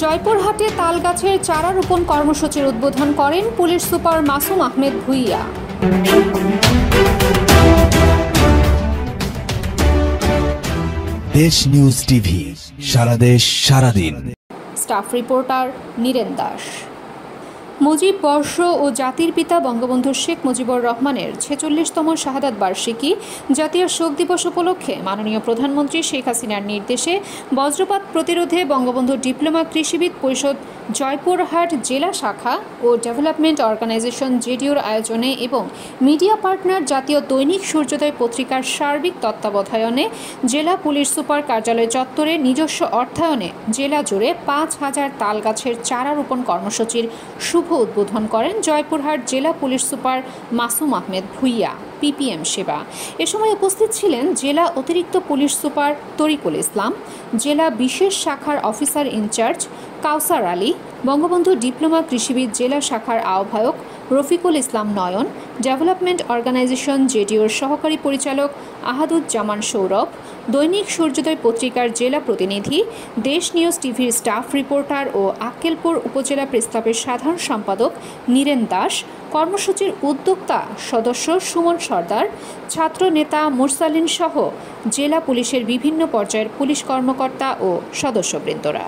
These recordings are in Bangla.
জয়পুরহাটে তালগাছের চারা রোপণ কর্মসূচির উদ্বোধন করেন police super Masum Ahmed Bhuiyan. Desh news TV সারা দেশ সারাদিন স্টাফ রিপোর্টার নীরেন দাস। মুজিব বর্ষ ও জাতির পিতা বঙ্গবন্ধু শেখ মুজিবুর রহমানের ছেচল্লিশতম শাহাদাত বার্ষিকী জাতীয় শোক দিবস উপলক্ষে মাননীয় প্রধানমন্ত্রী শেখ হাসিনার নির্দেশে বজ্রপাত প্রতিরোধে বঙ্গবন্ধু ডিপ্লোমা কৃষিবিদ পরিষদ জয়পুরহাট জেলা শাখা ও ডেভেলপমেন্ট অর্গানাইজেশন জেডিওর আয়োজনে এবং মিডিয়া পার্টনার জাতীয় দৈনিক সূর্যোদয় পত্রিকার সার্বিক তত্ত্বাবধায়নে জেলা পুলিশ সুপার কার্যালয় চত্বরে নিজস্ব অর্থায়নে জেলা জুড়ে পাঁচ হাজার তাল গাছের চারা রোপণ কর্মসূচির শুভ উদ্বোধন করেন জয়পুরহাট জেলা police super Masum Ahmed Bhuiyan. PPM সেবা। এ সময় উপস্থিত ছিলেন জেলা অতিরিক্ত পুলিশ সুপার তরিকুল ইসলাম, জেলা বিশেষ শাখার officer in charge Kawsar Ali, Bangabandhu diploma কৃষিবিদ জেলা শাখার আহ্বায়ক রফিকুল ইসলাম নয়ন, ডেভেলপমেন্ট অর্গানাইজেশন জেডিওর সহকারী পরিচালক আহাদুজ্জামান সৌরভ, দৈনিক সূর্যোদয় পত্রিকার জেলা প্রতিনিধি, দেশ নিউজ টিভির স্টাফ রিপোর্টার ও আক্কেলপুর উপজেলা প্রেস ক্লাবের সাধারণ সম্পাদক নীরেন দাস, কর্মসূচির উদ্যোক্তা সদস্য সুমন সর্দার, ছাত্র নেতা মুরসালিন সহ জেলা পুলিশের বিভিন্ন পর্যায়ের পুলিশ কর্মকর্তা ও সদস্যবৃন্দরা।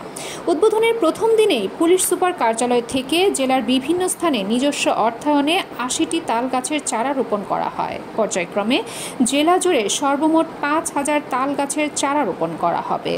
উদ্বোধনের প্রথম দিনেই পুলিশ সুপার কার্যালয় থেকে জেলার বিভিন্ন স্থানে নিজস্ব অর্থায়নে আশিটি তাল গাছের চারা রোপণ করা হয়। পর্যায়ক্রমে জেলা জুড়ে সর্বমোট পাঁচ হাজার তাল গাছের চারা রোপণ করা হবে।